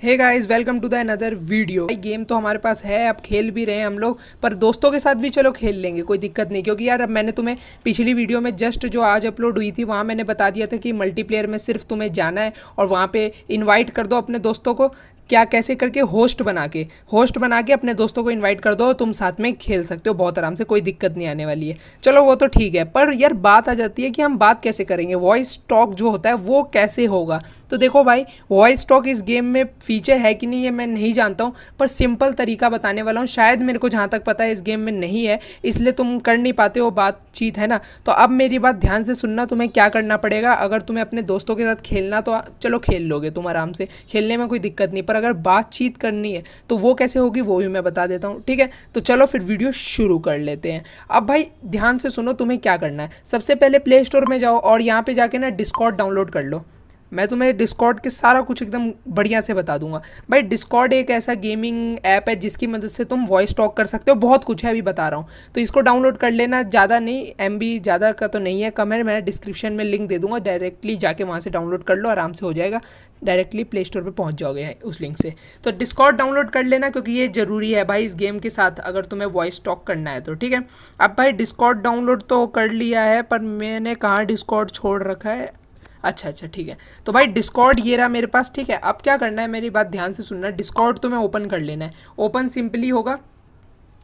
Hey guys welcome to the another video game तो हमारे पास है, अब खेल भी रहे हैं हम लोग, पर दोस्तों के साथ भी चलो खेल लेंगे, कोई दिक्कत नहीं, क्योंकि यार अब मैंने तुम्हें पिछली वीडियो में जस्ट जो आज अपलोड हुई थी, वहाँ मैंने बता दिया था कि मल्टीप्लेयर में सिर्फ़ तुम्हें जाना है, और वहाँ पे इनवाइट कर दो अपने दोस्तों को क्या कैसे करके होस्ट बना के होस्ट बना के अपने दोस्तों को इनवाइट कर दो तुम साथ में खेल सकते हो, बहुत आराम से, कोई दिक्कत नहीं आने वाली है। चलो, वो तो ठीक है, पर यार बात आ जाती है कि हम बात कैसे करेंगे वॉइस टॉक जो होता है, वो कैसे होगा? तो देखो भाई वॉइस टॉक इस गेम में फीचर है कि नहीं ये मैं नहीं जानता हूँ, पर सिंपल तरीका बताने वाला हूँ, शायद मेरे को जहाँ तक पता है इस गेम में नहीं है, इसलिए तुम कर नहीं पाते हो बातचीत, है ना? तो अब मेरी बात ध्यान से सुनना, तुम्हें क्या करना पड़ेगा? अगर तुम्हें अपने दोस्तों के साथ खेलना तो चलो खेल लोगे तुम आराम से, खेलने में कोई दिक्कत नहीं, पर अगर बातचीत करनी है तो वो कैसे होगी, वो भी मैं बता देता हूँ, ठीक है? तो चलो फिर वीडियो शुरू कर लेते हैं। अब भाई, ध्यान से सुनो, तुम्हें क्या करना है? सबसे पहले प्ले स्टोर में जाओ और यहाँ पे जाके ना डिस्कॉट डाउनलोड कर लो। मैं तुम्हें डिस्कॉर्ड के सारा कुछ एकदम बढ़िया से बता दूँगा। भाई डिस्कॉर्ड एक ऐसा गेमिंग ऐप है जिसकी मदद से तुम वॉइस टॉक कर सकते हो। बहुत कुछ है, अभी बता रहा हूँ। तो इसको डाउनलोड कर लेना। ज़्यादा नहीं एमबी ज़्यादा का तो नहीं है, कम है। मैं डिस्क्रिप्शन में लिंक दे दूँगा। डायरेक्टली जाके वहाँ से डाउनलोड कर लो, आराम से हो जाएगा। डायरेक्टली प्ले स्टोर पर पहुँच जाओगे उस लिंक से। तो डिस्कॉर्ड डाउनलोड कर लेना, क्योंकि ये ज़रूरी है भाई इस गेम के साथ, अगर तुम्हें वॉइस टॉक करना है तो ठीक है? अब भाई डिस्कॉर्ड डाउनलोड तो कर लिया है, पर मैंने कहाँ डिस्कॉर्ड छोड़ रखा है? अच्छा अच्छा ठीक है। तो भाई डिस्कॉर्ड ये रहा मेरे पास, ठीक है? अब क्या करना है, मेरी बात ध्यान से सुनना। डिस्कॉर्ड तो मैं ओपन कर लेना है। ओपन सिंपली होगा।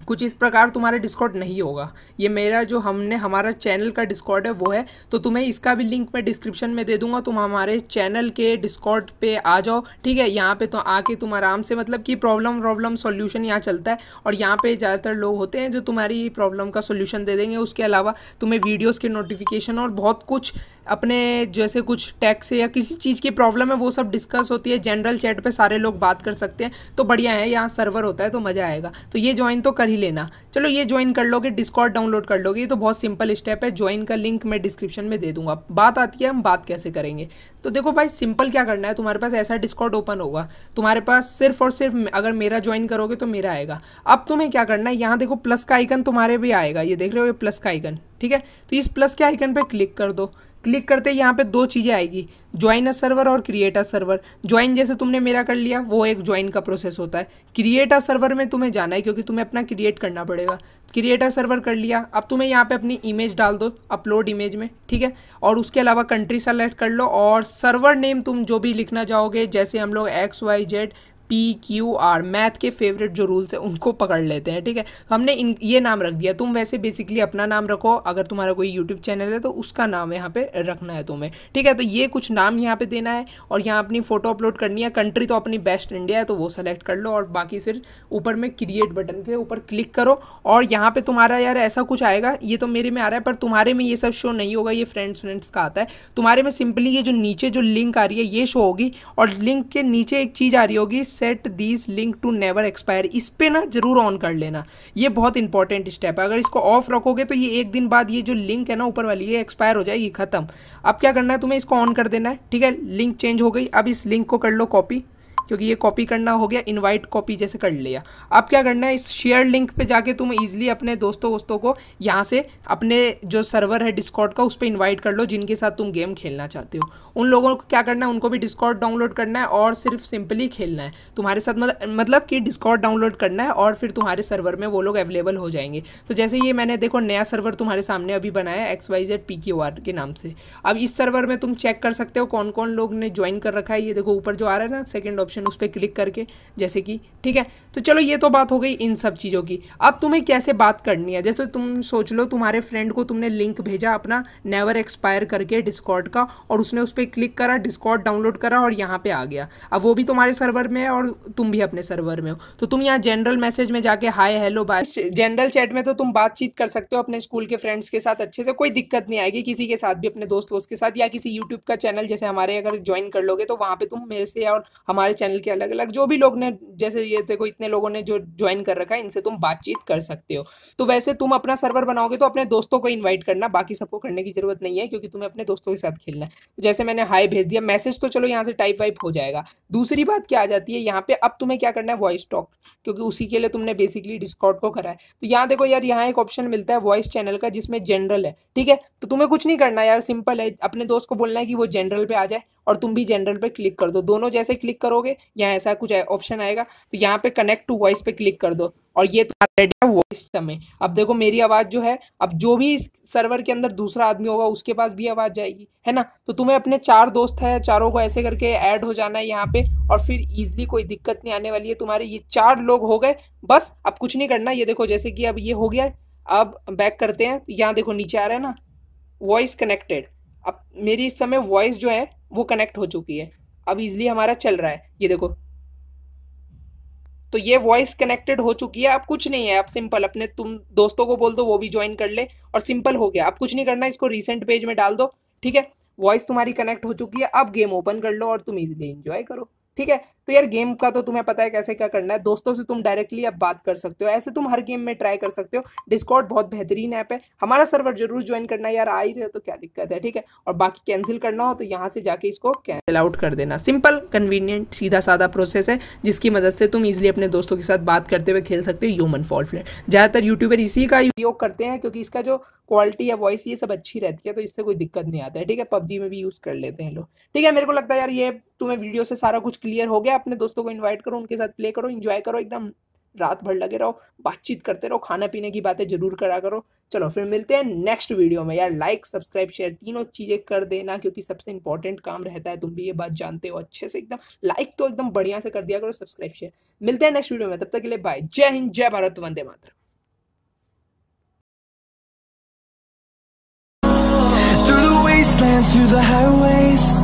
कुछ इस प्रकार तुम्हारा डिस्कॉर्ड नहीं होगा। ये मेरा जो हमने, हमारा चैनल का डिस्कॉर्ड है, वो है। तो तुम्हें इसका भी लिंक मैं डिस्क्रिप्शन में दे दूँगा। तुम हमारे चैनल के डिस्कॉर्ड पे आ जाओ, ठीक है? यहाँ पे तो आके तुम आराम से मतलब कि प्रॉब्लम प्रॉब्लम सॉल्यूशन यहाँ चलता है। और यहाँ पे ज़्यादातर लोग होते हैं जो तुम्हारी प्रॉब्लम का सोल्यूशन दे देंगे। उसके अलावा तुम्हें वीडियोज़ के नोटिफिकेशन और बहुत कुछ अपने जैसे कुछ टैक्स या किसी चीज़ की प्रॉब्लम है, वो सब डिस्कस होती है जनरल चैट पे सारे लोग बात कर सकते हैं तो बढ़िया है, यहाँ सर्वर होता है तो मज़ा आएगा। तो ये ज्वाइन तो कर ही लेना। चलो ये ज्वाइन कर लोगे डिस्कॉर्ड डाउनलोड कर लोगे, ये तो बहुत सिंपल स्टेप है ज्वाइन का लिंक मैं डिस्क्रिप्शन में दे दूँगा। बात आती है, हम बात कैसे करेंगे? तो देखो भाई सिंपल क्या करना है, तुम्हारे पास ऐसा डिस्कॉर्ड ओपन होगा। तुम्हारे पास सिर्फ़ और सिर्फ़ अगर मेरा ज्वाइन करोगे तो मेरा आएगा। अब तुम्हें क्या करना है, यहाँ देखो प्लस का आइकन तुम्हारे भी आएगा, ये देख रहे हो ये प्लस का आइकन ठीक है? तो इस प्लस के आइकन पर क्लिक कर दो। क्लिक करते यहाँ पे दो चीज़ें आएगी। ज्वाइन अ सर्वर और क्रिएट अ सर्वर ज्वाइन जैसे तुमने मेरा कर लिया, वो एक ज्वाइन का प्रोसेस होता है। क्रिएट अ सर्वर में तुम्हें जाना है क्योंकि तुम्हें अपना क्रिएट करना पड़ेगा। क्रिएट अ सर्वर कर लिया। अब तुम्हें यहाँ पे अपनी इमेज डाल दो अपलोड इमेज में, ठीक है? और उसके अलावा कंट्री सेलेक्ट कर लो और सर्वर नेम तुम जो भी लिखना चाहोगे, जैसे हम लोग X Y Z P Q R math के फेवरेट जो रूल्स हैं, उनको पकड़ लेते हैं, ठीक है? तो हमने इन, ये नाम रख दिया। तुम वैसे बेसिकली अपना नाम रखो, अगर तुम्हारा कोई यूट्यूब चैनल है तो उसका नाम यहाँ पे रखना है तुम्हें, ठीक है? तो ये कुछ नाम यहाँ पे देना है और यहाँ अपनी फ़ोटो अपलोड करनी है। कंट्री तो अपनी बेस्ट इंडिया है तो वो सेलेक्ट कर लो और बाकी फिर ऊपर में क्रिएट बटन के ऊपर क्लिक करो और यहाँ पर तुम्हारा यार ऐसा कुछ आएगा, ये तो मेरे में आ रहा है, पर तुम्हारे में ये सब शो नहीं होगा, ये फ्रेंड्स फ्रेंड्स का आता है। तुम्हारे में सिंपली ये जो नीचे जो लिंक आ रही है, ये शो होगी और लिंक के नीचे एक चीज़ आ रही होगी set this link to never expire इस पर ना ज़रूर ऑन कर लेना। ये बहुत इंपॉर्टेंट स्टेप है। अगर इसको ऑफ़ रखोगे तो ये एक दिन बाद ये जो लिंक है ना ऊपर वाली, ये एक्सपायर हो जाएगी खत्म। अब क्या करना है? तुम्हें इसको ऑन कर देना है, ठीक है? लिंक चेंज हो गई। अब इस लिंक को कर लो कॉपी क्योंकि ये कॉपी करना हो गया इनवाइट कॉपी जैसे कर लिया। अब क्या करना है, इस शेयर लिंक पे जाके तुम इजीली अपने दोस्तों वोस्तों को यहाँ से अपने जो सर्वर है डिस्कॉर्ड का, उस पर इन्वाइट कर लो, जिनके साथ तुम गेम खेलना चाहते हो। उन लोगों को क्या करना है, उनको भी डिस्कॉर्ड डाउनलोड करना है और सिर्फ़ सिंपली खेलना है। तुम्हारे साथ मतलब कि डिस्कॉर्ड डाउनलोड करना है और फिर तुम्हारे सर्वर में वो लोग अवेलेबल हो जाएँगे। तो जैसे ये मैंने, देखो, नया सर्वर तुम्हारे सामने अभी बनाया X Y Z P Q R के नाम से। अब इस सर्वर में तुम चेक कर सकते हो कौन कौन लोग ने ज्वाइन कर रखा है। ये देखो, ऊपर जो आ रहा है ना सेकेंड ऑप्शन उस पर क्लिक करके जैसे कि ठीक है? तो चलो ये तो बात हो गई इन सब चीज़ों की। अब तुम्हें कैसे बात करनी है? जैसे तुम सोच लो तुम्हारे फ्रेंड को तुमने लिंक भेजा अपना नेवर एक्सपायर करके डिस्कॉर्ड का और उसने उस पर क्लिक करा डिस्कॉर्ड डाउनलोड करा और यहाँ पे आ गया। अब वो भी तुम्हारे सर्वर में है और तुम भी अपने सर्वर में हो। तो तुम यहाँ जनरल मैसेज में जाके hi hello bye general chat में तो तुम बातचीत कर सकते हो अपने स्कूल के फ्रेंड्स के साथ अच्छे से। कोई दिक्कत नहीं आएगी किसी के साथ भी, अपने दोस्त वोस्त के साथ या किसी यूट्यूब का चैनल जैसे हमारे अगर ज्वाइन कर लोगे तो वहाँ पे तुम मेरे से और हमारे चैनल के अलग अलग जो भी लोग ने, जैसे ये देखो इतने लोगों ने जो ज्वाइन कर रखा है, इनसे तुम बातचीत कर सकते हो। तो वैसे तुम अपना सर्वर बनाओगे तो अपने दोस्तों को इन्वाइट करना, बाकी सबको करने की ज़रूरत नहीं है, क्योंकि तुम्हें अपने दोस्तों के साथ खेलना है। तो जैसे मैंने हाई भेज दिया मैसेज तो चलो यहाँ से टाइप वाइप हो जाएगा। दूसरी बात क्या आ जाती है, यहाँ पे अब तुम्हें क्या करना है वॉइस टॉक क्योंकि उसी के लिए तुमने बेसिकली डिस्कॉर्ड को करा है। तो यहाँ देखो यार, यहाँ एक ऑप्शन मिलता है वॉइस चैनल का, जिसमें जनरल है, ठीक है? तो तुम्हें कुछ नहीं करना यार सिंपल है, अपने दोस्त को बोलना है कि वो जनरल पे आ जाए। और तुम भी जनरल पे क्लिक कर दो। दोनों जैसे क्लिक करोगे, यहाँ ऐसा कुछ ऑप्शन आएगा तो यहाँ पे कनेक्ट टू वॉइस पे क्लिक कर दो। और ये तुम्हारा है वॉइस में। अब देखो, मेरी आवाज़ जो है, अब जो भी इस सर्वर के अंदर दूसरा आदमी होगा, उसके पास भी आवाज़ जाएगी, है ना? तो तुम्हें अपने चार दोस्त है, चारों को ऐसे करके ऐड हो जाना है यहाँ पे, और फिर ईजिली कोई दिक्कत नहीं आने वाली है तुम्हारे। ये चार लोग हो गए, बस अब कुछ नहीं करना। ये देखो, जैसे कि अब ये हो गया, अब बैक करते हैं। यहाँ देखो, नीचे आ रहा है ना वॉइस कनेक्टेड अब मेरी इस समय वॉइस जो है वो कनेक्ट हो चुकी है। अब इजली हमारा चल रहा है। ये देखो। तो ये वॉइस कनेक्टेड हो चुकी है। अब कुछ नहीं है। अब सिंपल अपने तुम दोस्तों को बोल दो, वो भी ज्वाइन कर ले। और सिंपल हो गया। अब कुछ नहीं करना, इसको रिसेंट पेज में डाल दो। ठीक है? वॉइस तुम्हारी कनेक्ट हो चुकी है। अब गेम ओपन कर लो और तुम इजिली इंजॉय करो। ठीक है? तो यार गेम का तो तुम्हें पता है कैसे क्या करना है। दोस्तों से तुम डायरेक्टली अब बात कर सकते हो। ऐसे तुम हर गेम में ट्राई कर सकते हो। डिस्कॉर्ड बहुत बेहतरीन ऐप है। हमारा सर्वर ज़रूर ज्वाइन करना यार, आ ही रहे हो तो क्या दिक्कत है, ठीक है? और बाकी कैंसिल करना हो तो यहाँ से जाके इसको कैंसिल आउट कर देना। सिंपल कन्वीनियंट सीधा साधा प्रोसेस है, जिसकी मदद से तुम इजिली अपने दोस्तों के साथ बात करते हुए खेल सकते हो। ह्यूमन फॉल फ्लेट ज़्यादातर यूट्यूबर इसी का उपयोग करते हैं, क्योंकि इसका जो क्वालिटी या वॉइस ये सब अच्छी रहती है तो इससे कोई दिक्कत नहीं आता है, ठीक है? पबजी में भी यूज़ कर लेते हैं लोग। ठीक है, मेरे को लगता है यार ये तुम्हें वीडियो से सारा कुछ क्लियर हो गया। अपने दोस्तों को इन्वाइट करो, उनके साथ प्ले करो इन्जॉय करो, एकदम रात भर लगे रहो, बातचीत करते रहो खाना पीने की बातें ज़रूर करा करो। चलो, फिर मिलते हैं नेक्स्ट वीडियो में। यार लाइक सब्सक्राइब शेयर तीनों चीज़ें कर देना, क्योंकि सबसे इंपॉर्टेंट काम रहता है, तुम भी ये बात जानते हो अच्छे से एकदम। लाइक तो एकदम बढ़िया से कर दिया करो सब्सक्राइब शेयर मिलते हैं नेक्स्ट वीडियो में, तब तक के लिए बाय जय हिंद, जय भारत, वंदे wastelands, through the highways